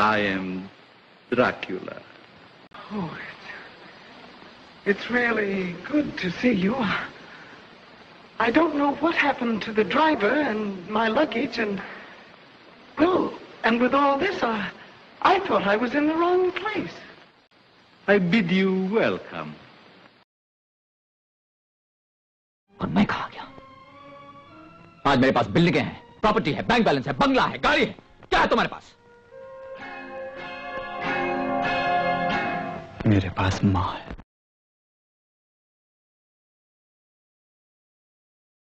I am Dracula. Oh, it's, it's really good to see you. I don't know what happened to the driver and my luggage and, well, and with all this, I, I thought I was in the wrong place. I bid you welcome. और मैं कहा गया आज मेरे पास बिल्डिंगें हैं property है bank balance है बंगला है गाड़ी है क्या है तुम्हारे पास मेरे पास माँ है।